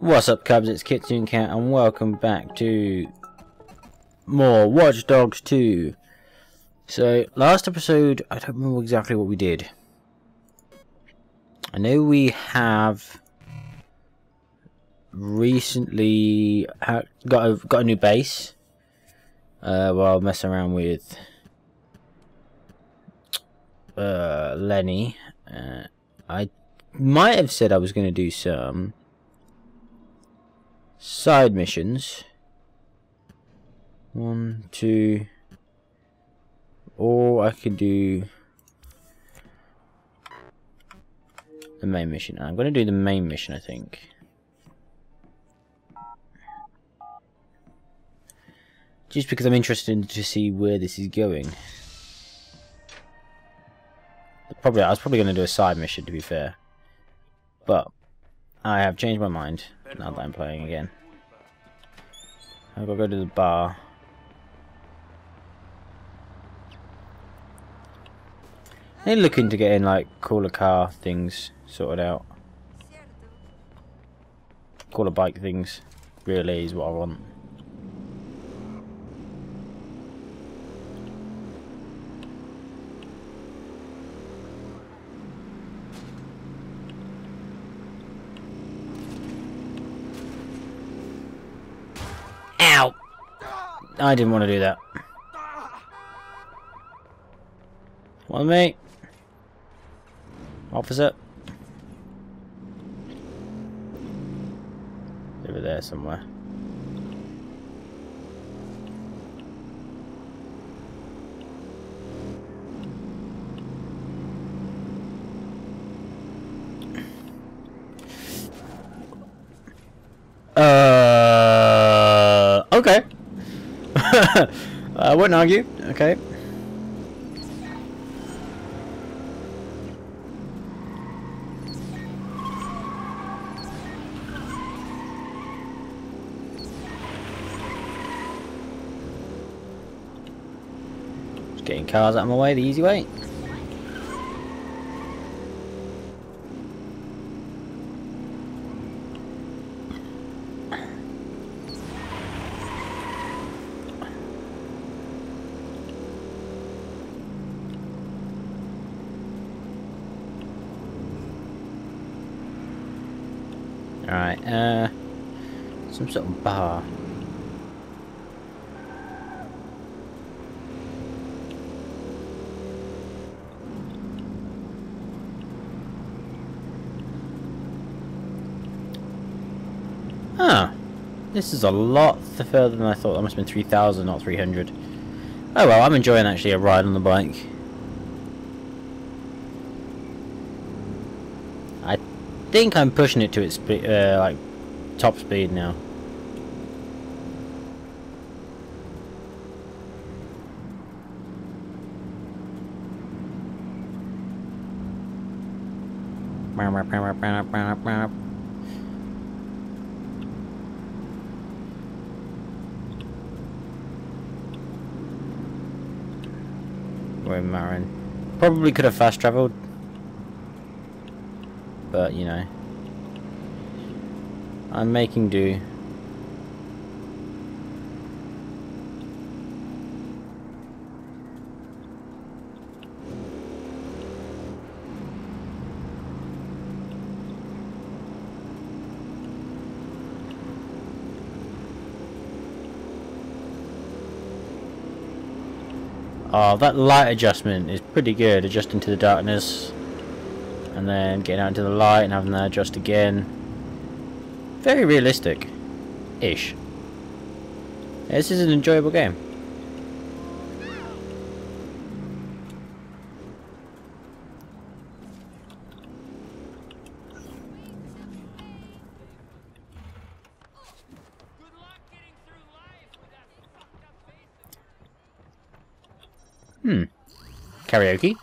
What's up, Cubs? It's Kitsune Kaa, and welcome back to more Watch Dogs 2. So, last episode, I don't remember exactly what we did. I know we have recently got a, got a new base. Uh, while messing around with uh, Lenni. Uh, I might have said I was going to do some side missions. One, two, or I could do the main mission. I'm going to do the main mission, I think. Just because I'm interested to see where this is going. Probably, I was probably going to do a side mission, to be fair. But, I have changed my mind now that I'm playing again. I've got to go to the bar. They're looking to get in like cooler car things sorted out. Cooler bike things really is what I want. I didn't want to do that. One mate. Opposite. Over there somewhere. Uh, okay. I wouldn't argue. Okay. Just getting cars out of my way the easy way. Alright, uh, some sort of bar. Ah, this is a lot further than I thought. That must have been 3,000, not 300. Oh well, I'm enjoying actually a ride on the bike. Think I'm pushing it to its uh, like top speed now. We're Marin. Probably could have fast travelled but you know I'm making do. Oh, that light adjustment is pretty good, adjusting to the darkness and then getting out into the light and having that adjust again. Very realistic. Ish. This is an enjoyable game. Hmm. Karaoke?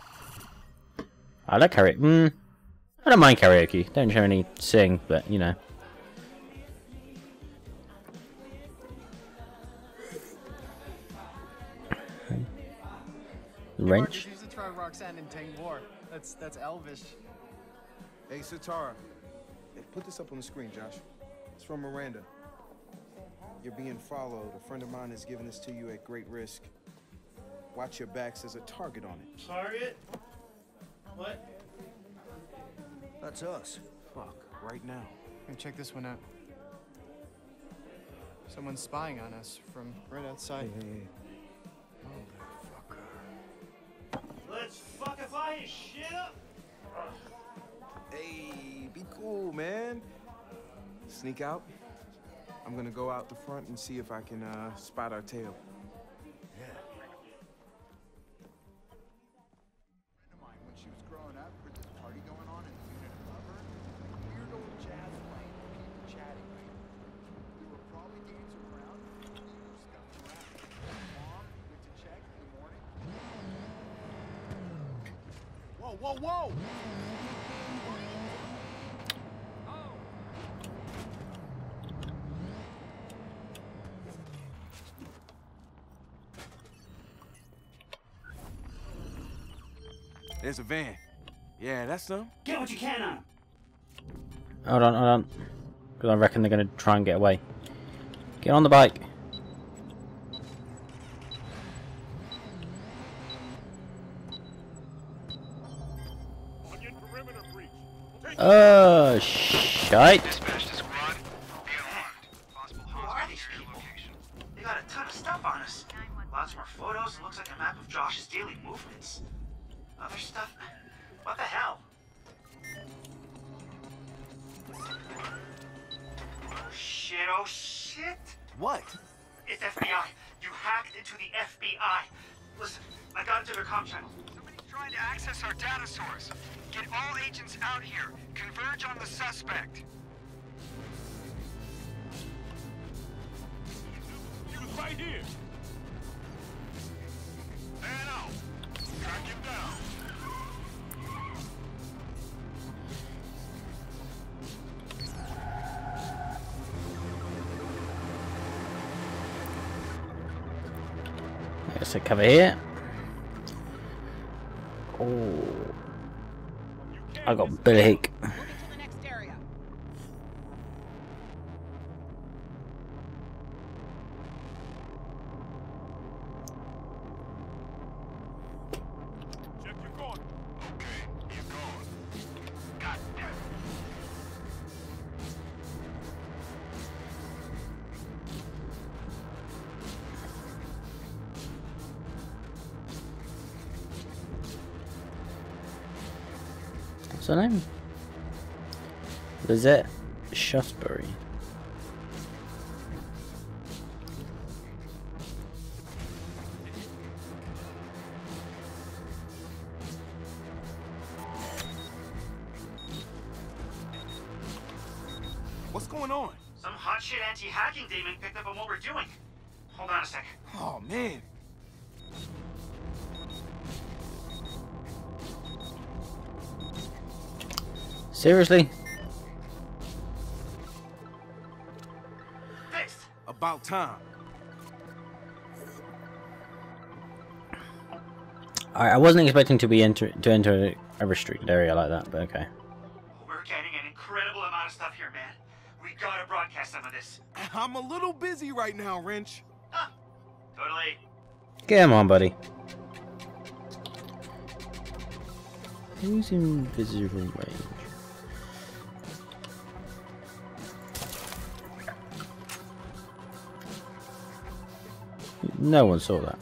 I like karaoke. Hmm. I don't mind karaoke. Don't generally sing, but you know. Wrench. That's that's Elvish. Hey, Sitara. Hey, put this up on the screen, Josh. It's from Miranda. You're being followed. A friend of mine has given this to you at great risk. Watch your backs. There's a target on it. Target? What? That's us. Fuck, right now. Hey, check this one out. Someone's spying on us from right outside. Let's fuckify his shit up! Hey, be cool, man. Sneak out. I'm gonna go out the front and see if I can uh, spot our tail. There's a van. Yeah, that's them. Get what you can on 'em. Hold on, hold on. Because I reckon they're going to try and get away. Get on the bike. Oh, shite. Oh, shit! Oh! What? It's FBI. You hacked into the FBI. Listen, I got into their comm channel. Somebody's trying to access our data source. Get all agents out here. Converge on the suspect. He was right here. There's a cover here. Oh, I got Billy Hick. Lizette Shusbury. What's going on? Some hot shit anti-hacking demon picked up on what we're doing. Hold on a sec. Oh, man. Seriously? Time. I, I wasn't expecting to be enter to enter a restricted area like that, but okay. We're getting an incredible amount of stuff here, man. We gotta broadcast some of this. I'm a little busy right now, Wrench. Huh. Totally. Get him on, buddy. Who's in visible range? No one saw that.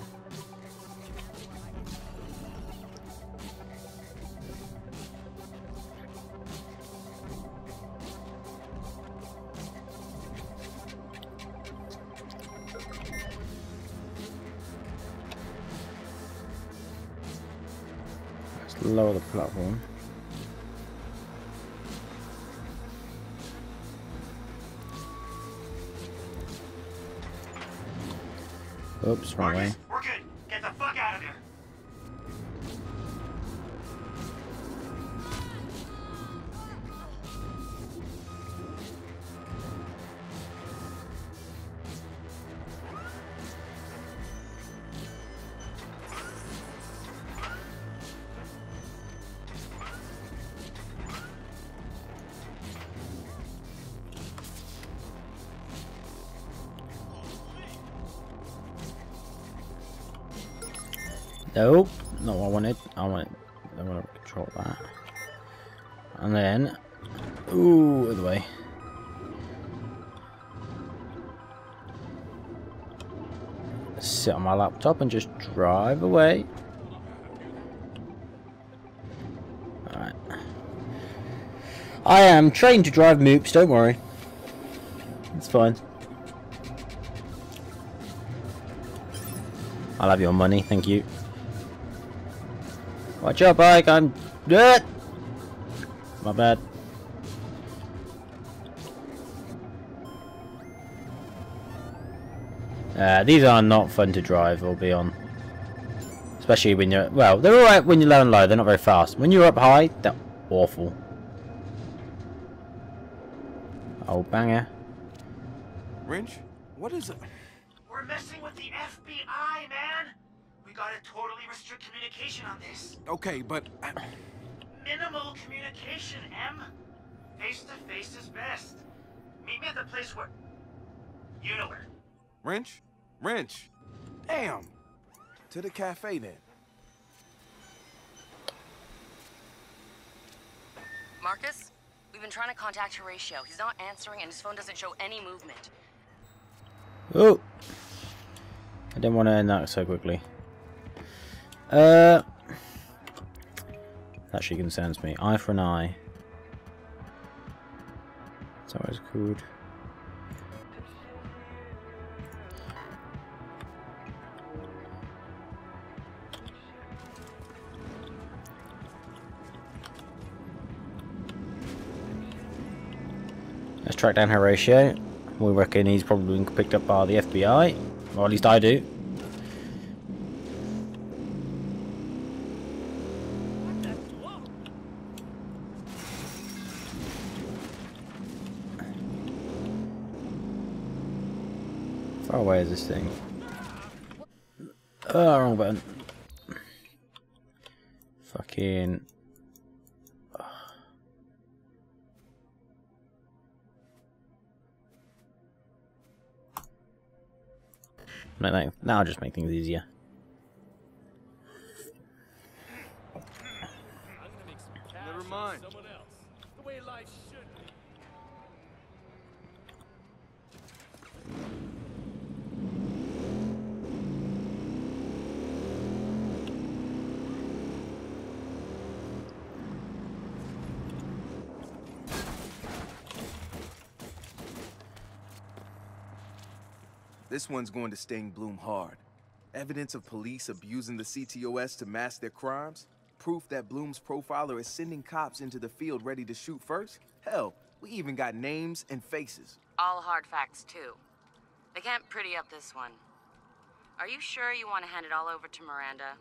Let's lower the platform. Oops, wrong way. Nope, not what I wanted. I want I want to control that. And then, ooh, other way. Sit on my laptop and just drive away. Alright. I am trained to drive moops, don't worry. It's fine. I'll have your money, thank you. Watch your bike, I'm... Uh, my bad. Uh, these are not fun to drive or be on. Especially when you're... Well, they're alright when you're low and low, they're not very fast. When you're up high, they're awful. Oh, banger. Wrench, what is it? We're messing with the FBI, man. We gotta totally restrict communication on this. Okay, but uh, Minimal communication, M. Face to face is best. Meet me at the place where. You know where. wrench, wrench. Damn. To the cafe then. Marcus, we've been trying to contact Horatio. He's not answering and his phone doesn't show any movement. Oh! I didn't want to end that so quickly. Uh... That actually concerns me. Eye for an eye. Is that what it's called? Let's track down Horatio. We reckon he's probably been picked up by the FBI. Or at least I do. Away is this thing? Oh, wrong button. Fucking. Make that, that'll just make things easier. Never mind. This one's going to sting Blume hard. Evidence of police abusing the CTOS to mask their crimes? Proof that Blume's profiler is sending cops into the field ready to shoot first? Hell, we even got names and faces. All hard facts, too. They can't pretty up this one. Are you sure you want to hand it all over to Miranda?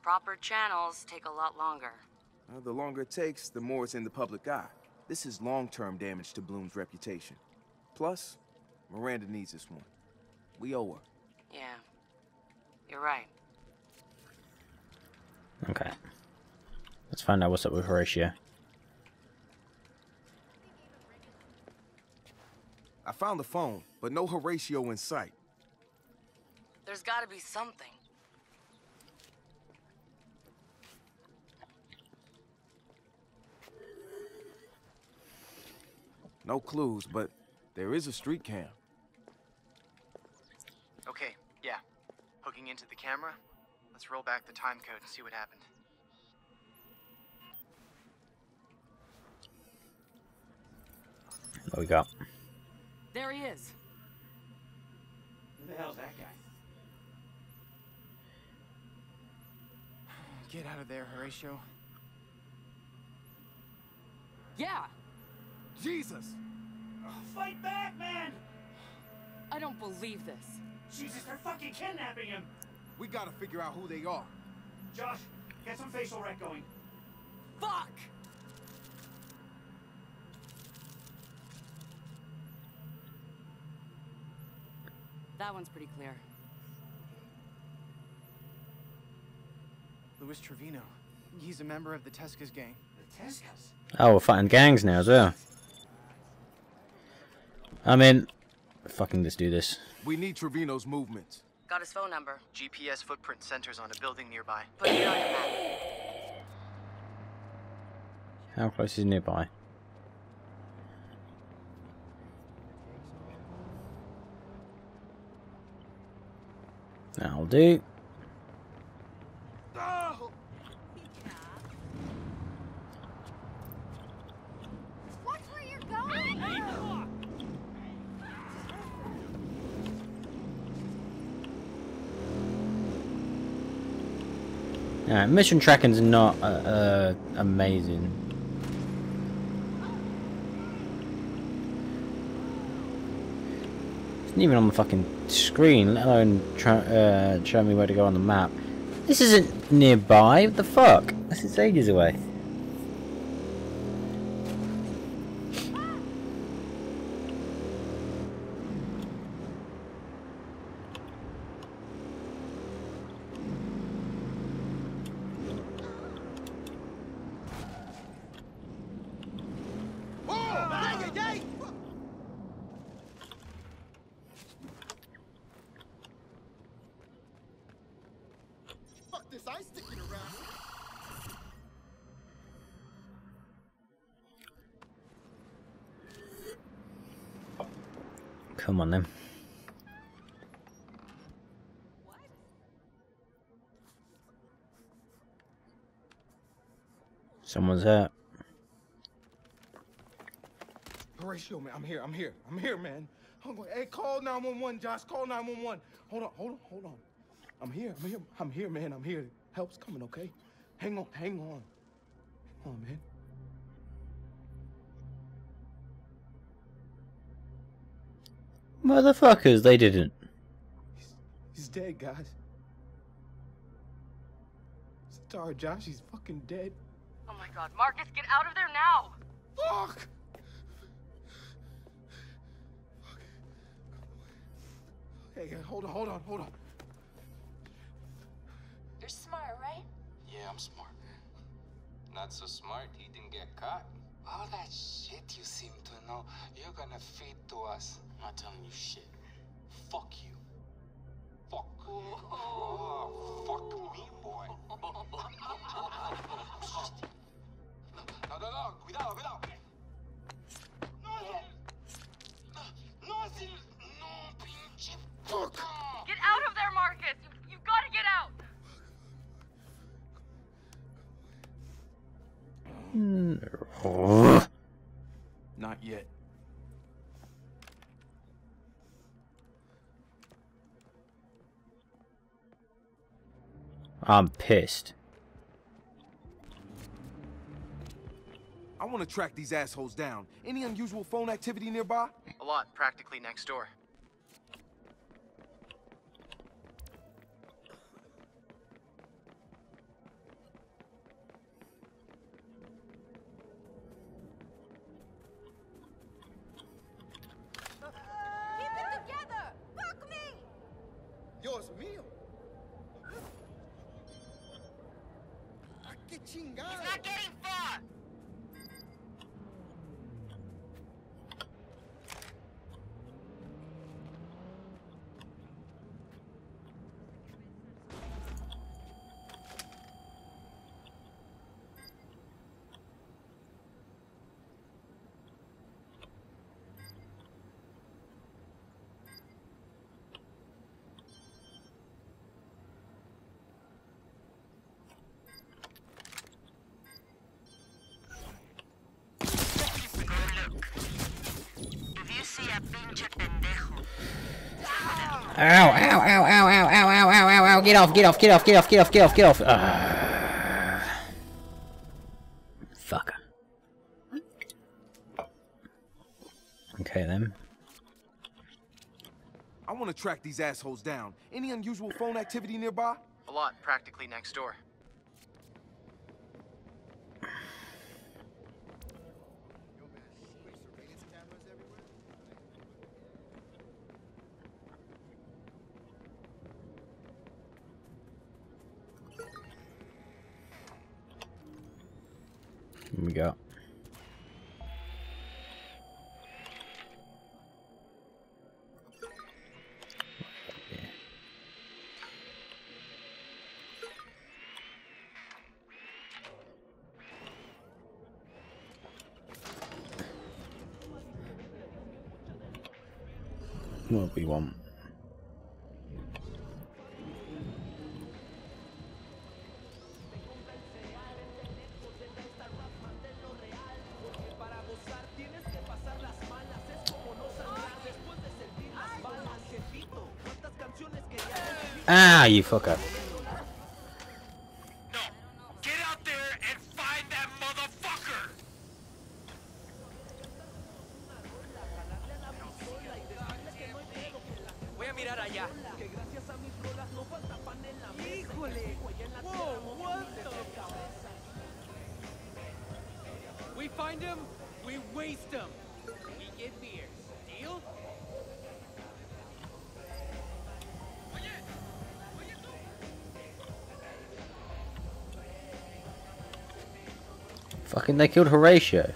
Proper channels take a lot longer. Uh, the longer it takes, the more it's in the public eye. This is long-term damage to Blume's reputation. Plus, Miranda needs this one. We owe her. Yeah. You're right. Okay. Let's find out what's up with Horatio. I found the phone, but no Horatio in sight. There's gotta be something. No clues, but there is a street cam. Into the camera. Let's roll back the time code and see what happened. What we got? There he is. Who the hell's that guy? Get out of there, Horatio. Yeah! Jesus! Oh, fight back, man! I don't believe this. Jesus, they're fucking kidnapping him! We gotta figure out who they are. Josh, get some facial rec going. Fuck! That one's pretty clear. Luis Trevino. He's a member of the Tezca's gang. The Tezcas? Oh, we're fighting gangs now as well. I mean, fucking let's do this. We need Trevino's movements. Got his phone number. GPS footprint centers on a building nearby. Put it on your map. How close is nearby? That'll do. Watch where you're going! Yeah, mission tracking's not uh, uh, amazing. It's not even on the fucking screen, let alone uh, show me where to go on the map. This isn't nearby, what the fuck? This is ages away. Come on then. Someone's hurt. Horatio, man, I'm here. I'm here. I'm here, man. I'm going, hey, call 911, Josh. Call 911. Hold on, hold on, hold on. I'm here. I'm here. I'm here, man. I'm here. Help's coming, okay? Hang on, hang on. Hang on, man. Motherfuckers, they didn't. He's, he's dead, guys. Sorry, Josh. He's fucking dead. Oh my god, Marcus, get out of there now! Fuck! Hey, hey, hold on, hold on, hold on. You're smart, right? Yeah, I'm smart. Not so smart, he didn't get caught. All that shit you seem to know, you're gonna feed to us. I'm not telling you shit. Fuck you. Fuck. Oh, fuck me, boy. no, no, no, cuidado, cuidado. Not yet. I'm pissed. I want to track these assholes down. Any unusual phone activity nearby? A lot, practically next door. Jequitinga! Eles não querem Ow, ow, ow, ow, ow, ow, ow, ow, ow, ow, get off, get off, get off, get off, get off, get off, get off. Ah. Fucker. Okay then. I want to track these assholes down. Any unusual phone activity nearby? A lot, practically next door. we go. What we want. Ah, you fucker. Fucking they killed Horatio.